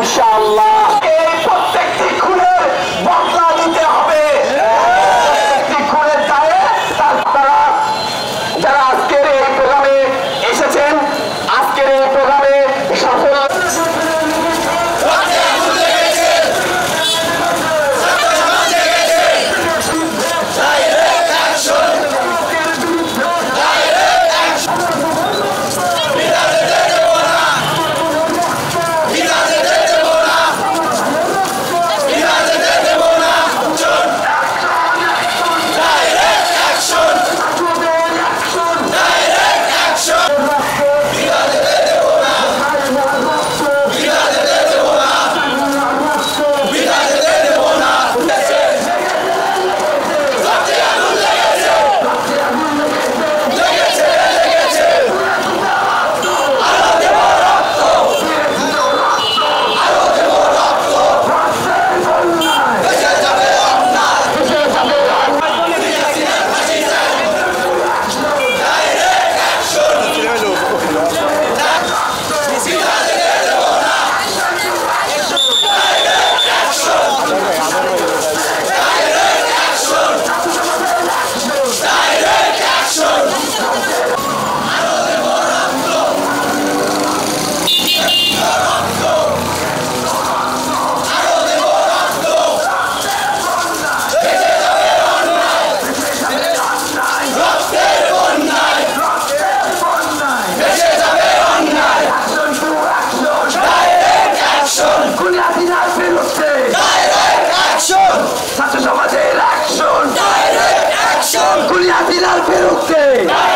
inshallah. al feroce! ¡Ay!